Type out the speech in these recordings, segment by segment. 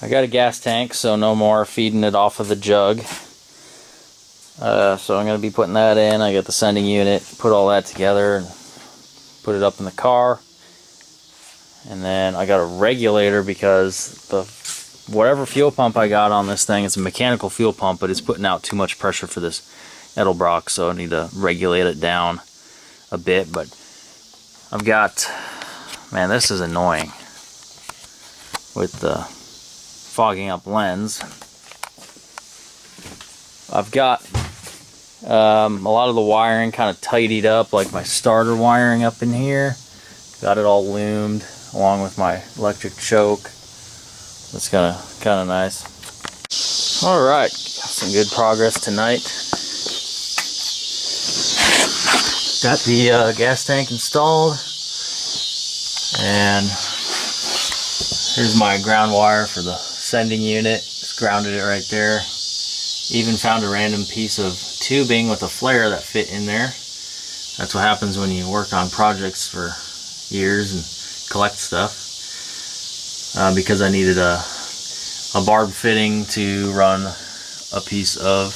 I got a gas tank, so no more feeding it off of the jug. Uh, so I'm going to be putting that in. I got the sending unit, put all that together, and put it up in the car. And then I got a regulator because the whatever fuel pump I got on this thing, it's a mechanical fuel pump, but it's putting out too much pressure for this Edelbrock, so I need to regulate it down a bit. But I've got, man, this is annoying with the fogging up lens. I've got um, a lot of the wiring kind of tidied up, like my starter wiring up in here. Got it all loomed along with my electric choke. That's kind of kind of nice. All right, some good progress tonight. Got the uh, gas tank installed, and here's my ground wire for the sending unit. Just grounded it right there. Even found a random piece of tubing with a flare that fit in there. That's what happens when you work on projects for years and collect stuff. Uh, because I needed a, a barb fitting to run a piece of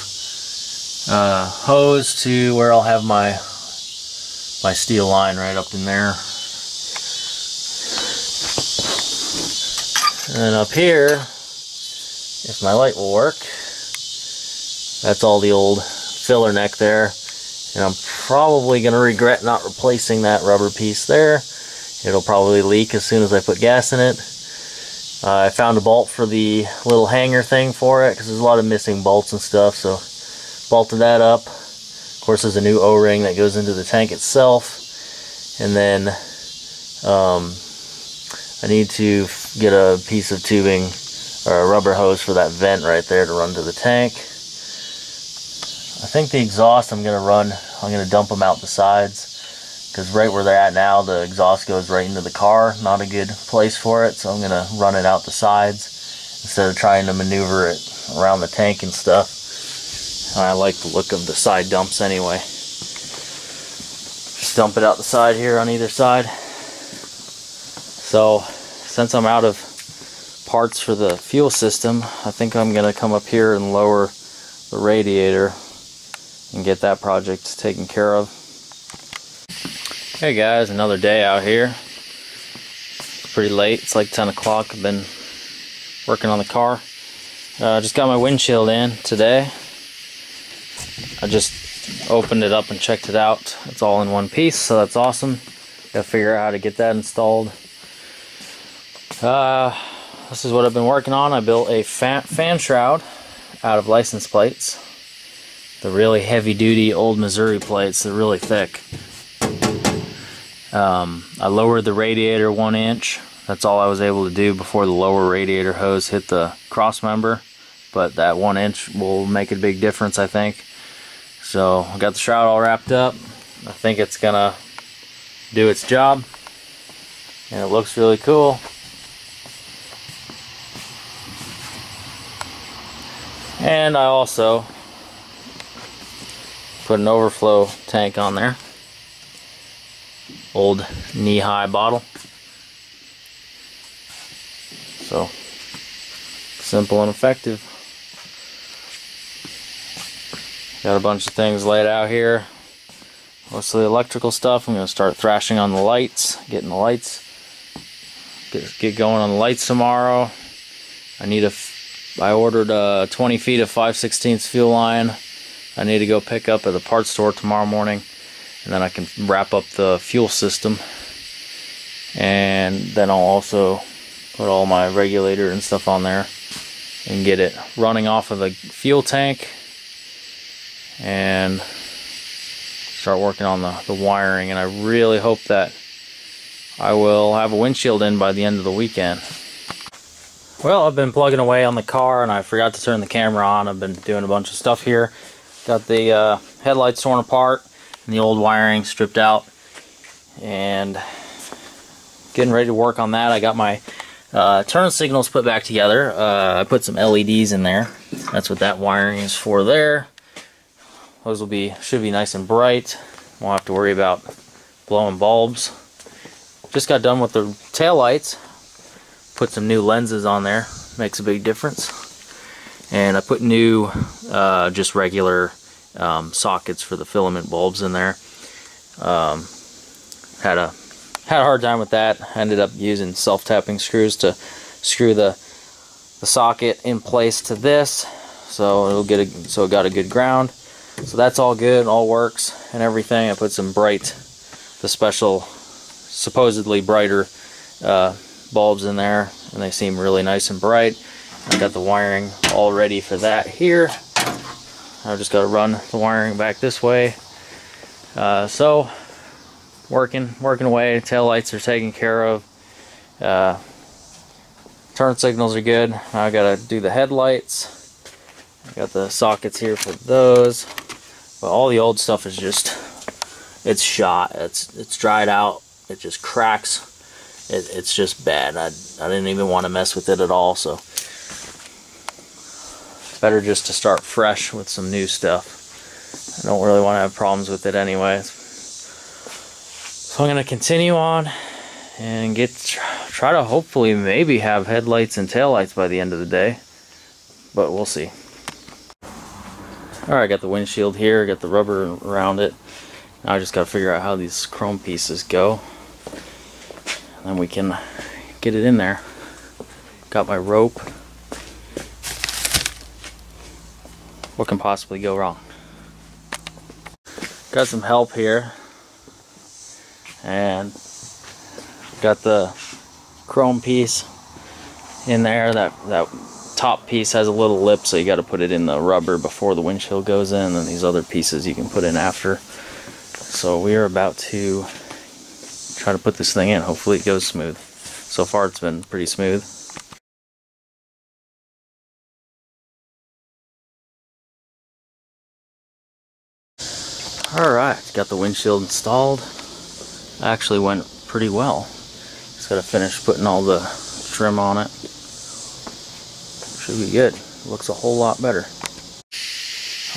uh, hose to where I'll have my my steel line right up in there. And up here, if my light will work, that's all the old filler neck there. And I'm probably going to regret not replacing that rubber piece there. It'll probably leak as soon as I put gas in it. Uh, I found a bolt for the little hanger thing for it because there's a lot of missing bolts and stuff. So bolted that up. Of course, there's a new O-ring that goes into the tank itself. And then um, I need to get a piece of tubing or a rubber hose for that vent right there to run to the tank. I think the exhaust I'm going to run, I'm going to dump them out the sides because right where they're at now the exhaust goes right into the car. Not a good place for it so I'm gonna run it out the sides instead of trying to maneuver it around the tank and stuff. I like the look of the side dumps anyway. Just dump it out the side here on either side. So since I'm out of parts for the fuel system I think I'm gonna come up here and lower the radiator and get that project taken care of Hey guys, another day out here. It's pretty late. It's like 10 o'clock. I've been working on the car. Uh, just got my windshield in today. I just opened it up and checked it out. It's all in one piece, so that's awesome. Got to figure out how to get that installed. Uh, this is what I've been working on. I built a fan, fan shroud out of license plates. The really heavy duty old Missouri plates. They're really thick. Um, I lowered the radiator one inch. That's all I was able to do before the lower radiator hose hit the cross member. But that one inch will make a big difference, I think. So I got the shroud all wrapped up. I think it's gonna do its job. And it looks really cool. And I also put an overflow tank on there old knee-high bottle. So, simple and effective. Got a bunch of things laid out here. Mostly electrical stuff. I'm going to start thrashing on the lights, getting the lights, get, get going on the lights tomorrow. I need a, I ordered a 20 feet of 5 16 fuel line. I need to go pick up at the parts store tomorrow morning and then I can wrap up the fuel system and then I'll also put all my regulator and stuff on there and get it running off of the fuel tank and start working on the, the wiring and I really hope that I will have a windshield in by the end of the weekend. Well, I've been plugging away on the car and I forgot to turn the camera on. I've been doing a bunch of stuff here. Got the uh, headlights torn apart and the old wiring stripped out. And getting ready to work on that. I got my uh, turn signals put back together. Uh, I put some LEDs in there. That's what that wiring is for there. Those will be should be nice and bright. Won't have to worry about blowing bulbs. Just got done with the tail lights put some new lenses on there makes a big difference. And I put new, uh, just regular um, sockets for the filament bulbs in there. Um, had a had a hard time with that. I ended up using self-tapping screws to screw the the socket in place to this, so it'll get a, so it got a good ground. So that's all good, all works and everything. I put some bright, the special, supposedly brighter uh, bulbs in there, and they seem really nice and bright. I've got the wiring all ready for that here. I've just got to run the wiring back this way. Uh, so working, working away. Tail lights are taken care of. Uh, turn signals are good. I gotta do the headlights. I got the sockets here for those. But all the old stuff is just, it's shot. It's it's dried out. It just cracks. It, it's just bad. I, I didn't even want to mess with it at all. So better just to start fresh with some new stuff. I don't really want to have problems with it anyway. So I'm going to continue on and get try to hopefully maybe have headlights and taillights by the end of the day. But we'll see. Alright, I got the windshield here, I got the rubber around it. Now I just got to figure out how these chrome pieces go. And then we can get it in there. Got my rope. What can possibly go wrong? Got some help here and got the chrome piece in there that that top piece has a little lip so you got to put it in the rubber before the windshield goes in and these other pieces you can put in after so we are about to try to put this thing in hopefully it goes smooth so far it's been pretty smooth Alright, got the windshield installed actually went pretty well. Just gotta finish putting all the trim on it. Should be good. Looks a whole lot better.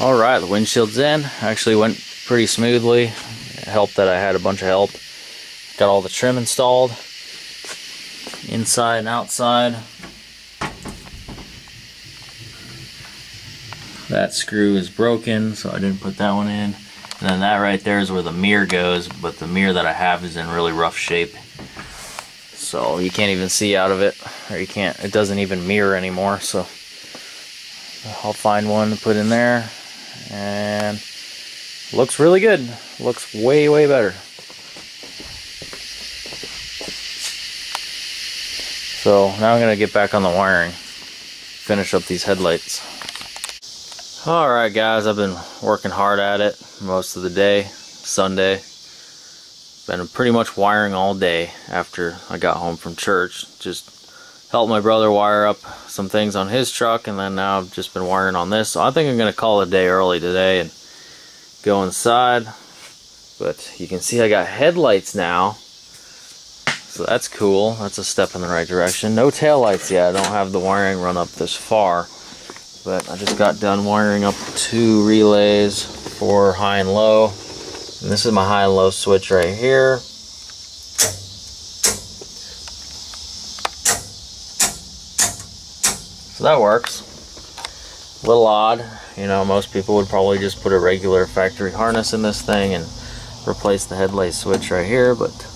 Alright, the windshield's in. Actually went pretty smoothly. It helped that I had a bunch of help. Got all the trim installed. Inside and outside. That screw is broken, so I didn't put that one in. And then that right there is where the mirror goes, but the mirror that I have is in really rough shape. So you can't even see out of it, or you can't, it doesn't even mirror anymore, so I'll find one to put in there. And looks really good. Looks way, way better. So now I'm gonna get back on the wiring, finish up these headlights. Alright guys, I've been working hard at it most of the day, Sunday. Been pretty much wiring all day after I got home from church. Just helped my brother wire up some things on his truck and then now I've just been wiring on this. So I think I'm to call it a day early today and go inside. But you can see I got headlights now. So that's cool. That's a step in the right direction. No tail lights yet. I don't have the wiring run up this far. But I just got done wiring up two relays for high and low. And this is my high and low switch right here. So that works. A little odd, you know, most people would probably just put a regular factory harness in this thing and replace the headlight switch right here, but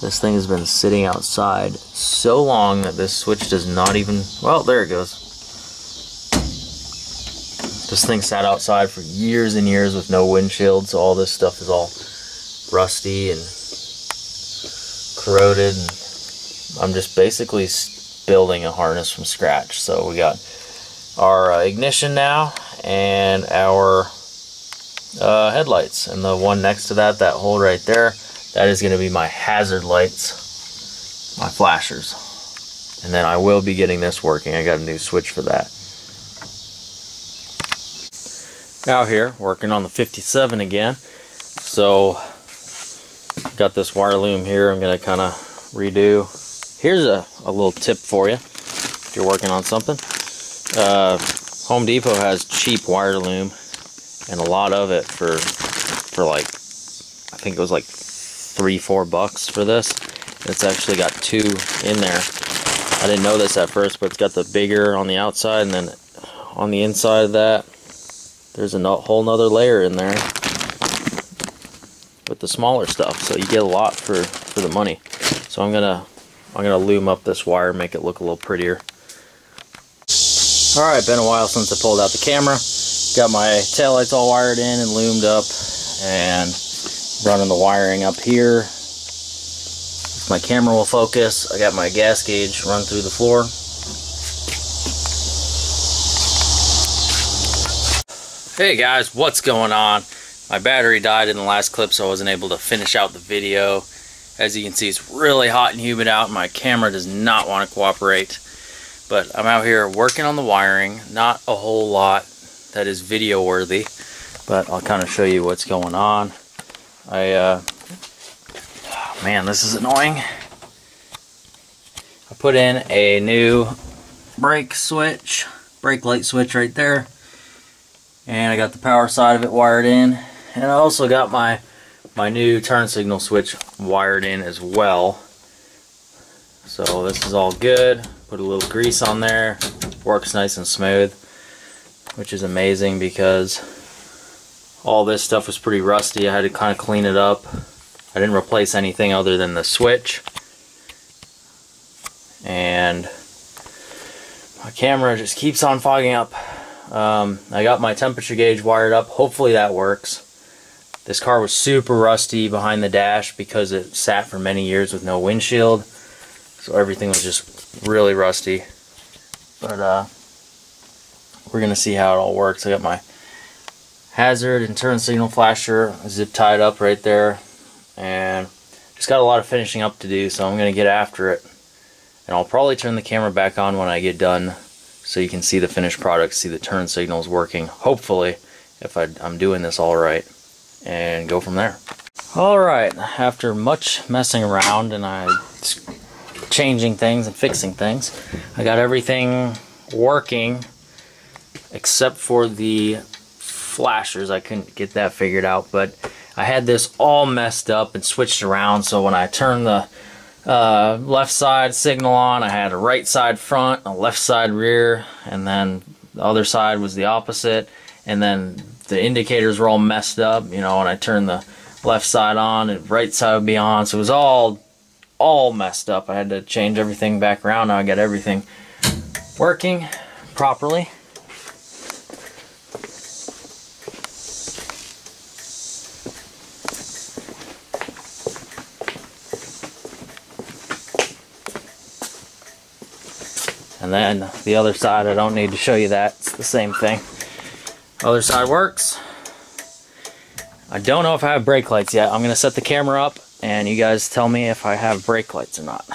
this thing has been sitting outside so long that this switch does not even, well, there it goes. This thing sat outside for years and years with no windshield, so all this stuff is all rusty and corroded. And I'm just basically building a harness from scratch. So we got our uh, ignition now and our uh, headlights. And the one next to that, that hole right there, that is going to be my hazard lights, my flashers. And then I will be getting this working. I got a new switch for that. Out here working on the 57 again. So got this wire loom here I'm gonna kind of redo. Here's a, a little tip for you if you're working on something. Uh, Home Depot has cheap wire loom and a lot of it for for like I think it was like three four bucks for this it's actually got two in there I didn't know this at first, but it's got the bigger on the outside and then on the inside of that, there's a whole nother layer in there with the smaller stuff. So you get a lot for, for the money. So I'm gonna I'm gonna loom up this wire, make it look a little prettier. Alright, been a while since I pulled out the camera. Got my taillights all wired in and loomed up and running the wiring up here my camera will focus. I got my gas gauge run through the floor. Hey guys, what's going on? My battery died in the last clip so I wasn't able to finish out the video. As you can see it's really hot and humid out my camera does not want to cooperate. But I'm out here working on the wiring. Not a whole lot that is video worthy. But I'll kind of show you what's going on. I uh, man, this is annoying. I put in a new brake switch, brake light switch right there. And I got the power side of it wired in. And I also got my, my new turn signal switch wired in as well. So this is all good. Put a little grease on there. Works nice and smooth. Which is amazing because all this stuff was pretty rusty. I had to kind of clean it up I didn't replace anything other than the switch. And my camera just keeps on fogging up. Um, I got my temperature gauge wired up. Hopefully that works. This car was super rusty behind the dash because it sat for many years with no windshield. So everything was just really rusty. But uh, we're going to see how it all works. I got my hazard and turn signal flasher zip tied up right there. And just got a lot of finishing up to do so I'm gonna get after it. And I'll probably turn the camera back on when I get done so you can see the finished product see the turn signals working hopefully if I, am doing this all right and go from there. Alright after much messing around and I changing things and fixing things I got everything working except for the flashers I couldn't get that figured out but I had this all messed up and switched around so when I turned the uh, left side signal on I had a right side front a left side rear and then the other side was the opposite and then the indicators were all messed up you know when I turned the left side on and right side would be on so it was all all messed up. I had to change everything back around now I got everything working properly And then the other side, I don't need to show you that. It's the same thing. Other side works. I don't know if I have brake lights yet. I'm going to set the camera up and you guys tell me if I have brake lights or not.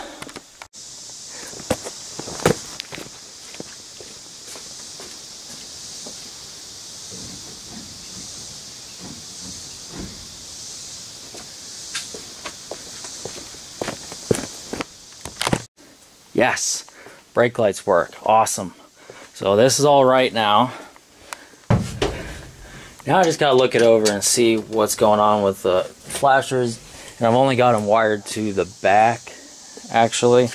Yes brake lights work. Awesome. So this is all right now. Now I just gotta look it over and see what's going on with the flashers. And I've only got them wired to the back, actually.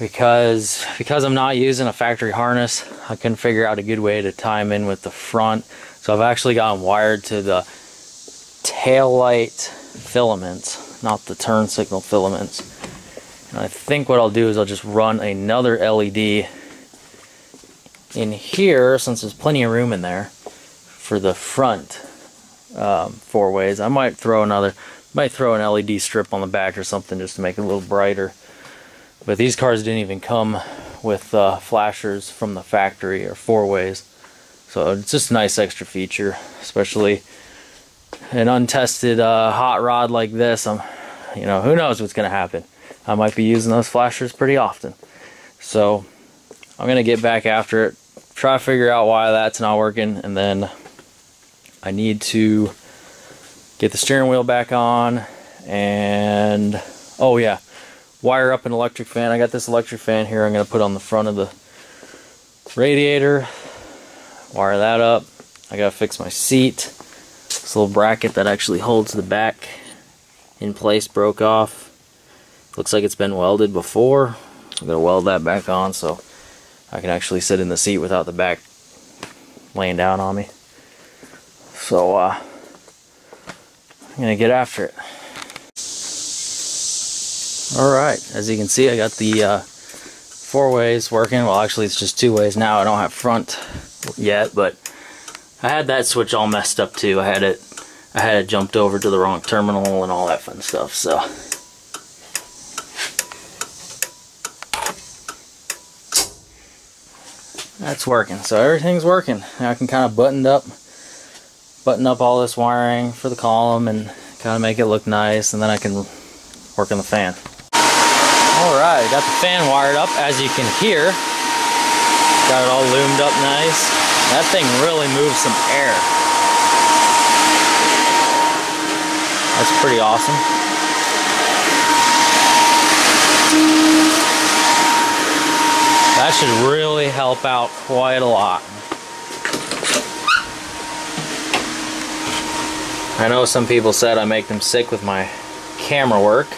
Because, because I'm not using a factory harness, I couldn't figure out a good way to tie them in with the front. So I've actually got them wired to the tail light filaments, not the turn signal filaments. I think what I'll do is I'll just run another LED in here since there's plenty of room in there for the front um, four ways. I might throw another, might throw an LED strip on the back or something just to make it a little brighter. But these cars didn't even come with uh, flashers from the factory or four ways. So it's just a nice extra feature, especially an untested uh, hot rod like this. I'm, you know, who knows what's going to happen. I might be using those flashers pretty often. So I'm going to get back after it, try to figure out why that's not working, and then I need to get the steering wheel back on, and oh yeah, wire up an electric fan. I got this electric fan here I'm going to put on the front of the radiator, wire that up. I got to fix my seat. This little bracket that actually holds the back in place broke off. Looks like it's been welded before. I'm gonna weld that back on so I can actually sit in the seat without the back laying down on me. So uh, I'm gonna get after it. Alright, as you can see I got the uh, four ways working. Well actually it's just two ways now. I don't have front yet, but I had that switch all messed up too. I had it I had it jumped over to the wrong terminal and all that fun stuff, so that's working. So everything's working. Now I can kind of button up button up all this wiring for the column and kind of make it look nice and then I can work on the fan. Alright, got the fan wired up as you can hear. Got it all loomed up nice. That thing really moves some air. That's pretty awesome. That should really help out quite a lot. I know some people said I make them sick with my camera work.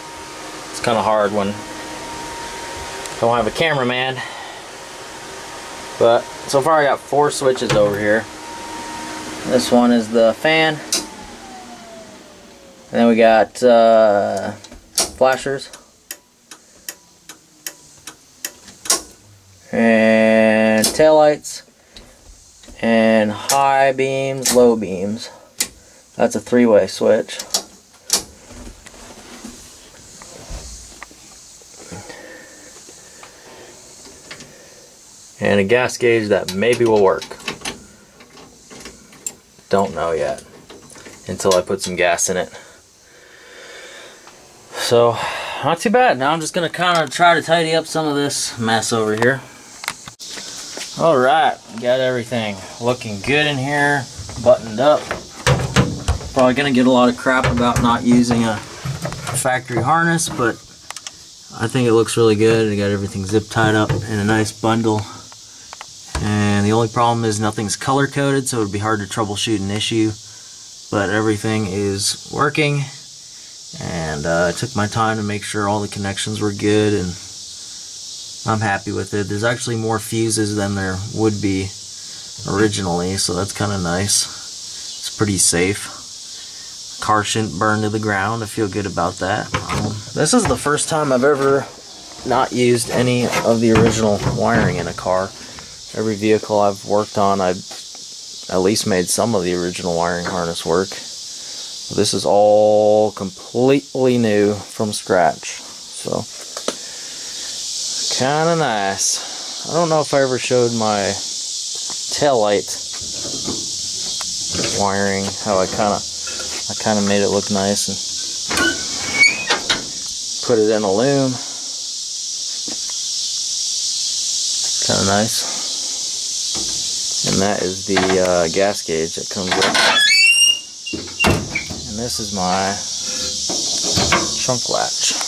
It's kind of hard when I don't have a cameraman. But so far I got four switches over here. This one is the fan. And then we got uh, flashers. And taillights. And high beams, low beams. That's a three-way switch. and a gas gauge that maybe will work. Don't know yet until I put some gas in it. So, not too bad. Now I'm just going to kind of try to tidy up some of this mess over here. Alright, got everything looking good in here, buttoned up. Probably to get a lot of crap about not using a factory harness, but I think it looks really good. I got everything zip tied up in a nice bundle. And the only problem is nothing's color coded, so it would be hard to troubleshoot an issue. But everything is working. And uh, I took my time to make sure all the connections were good, and I'm happy with it. There's actually more fuses than there would be originally, so that's kind of nice. It's pretty safe. Car shouldn't burn to the ground. I feel good about that. Um, this is the first time I've ever not used any of the original wiring in a car every vehicle I've worked on, I've at least made some of the original wiring harness work. This is all completely new from scratch. So, kind of nice. I don't know if I ever showed my tail light wiring, how I kind of I kind of made it look nice and put it in a loom. Kind of nice. And that is the uh, gas gauge that comes with And this is my trunk latch.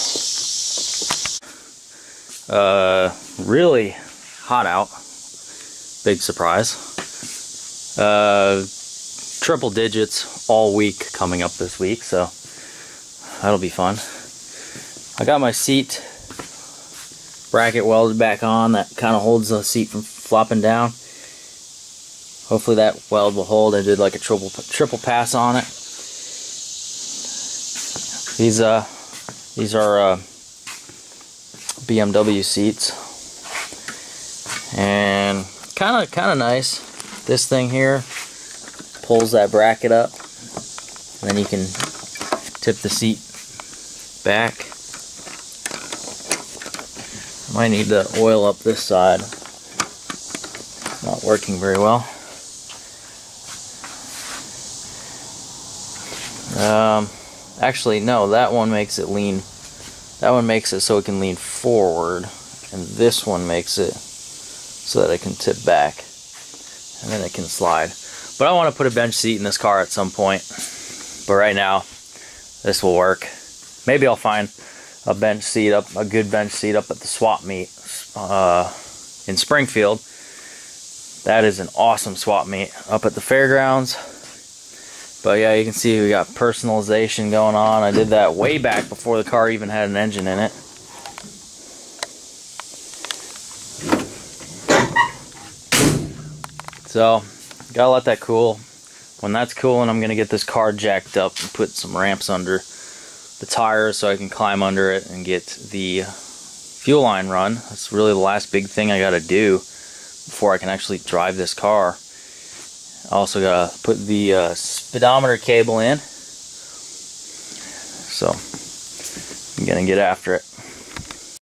Uh, really hot out. Big surprise. Uh, triple digits all week coming up this week, so that'll be fun. I got my seat bracket welded back on that kind of holds the seat from flopping down. Hopefully that weld will hold. I did like a triple triple pass on it. These uh these are uh, BMW seats, and kind of kind of nice. This thing here pulls that bracket up, and then you can tip the seat back. I might need to oil up this side. Not working very well. Um, actually, no, that one makes it lean. That one makes it so it can lean forward, and this one makes it so that it can tip back, and then it can slide. But I want to put a bench seat in this car at some point. But right now, this will work. Maybe I'll find a bench seat up, a good bench seat up at the swap meet uh, in Springfield. That is an awesome swap meet up at the fairgrounds. But yeah, you can see we got personalization going on. I did that way back before the car even had an engine in it. So, gotta let that cool. When that's cooling, I'm gonna get this car jacked up and put some ramps under the tires so I can climb under it and get the fuel line run. That's really the last big thing I gotta do before I can actually drive this car. Also gotta put the uh, speedometer cable in. So, I'm gonna get after it.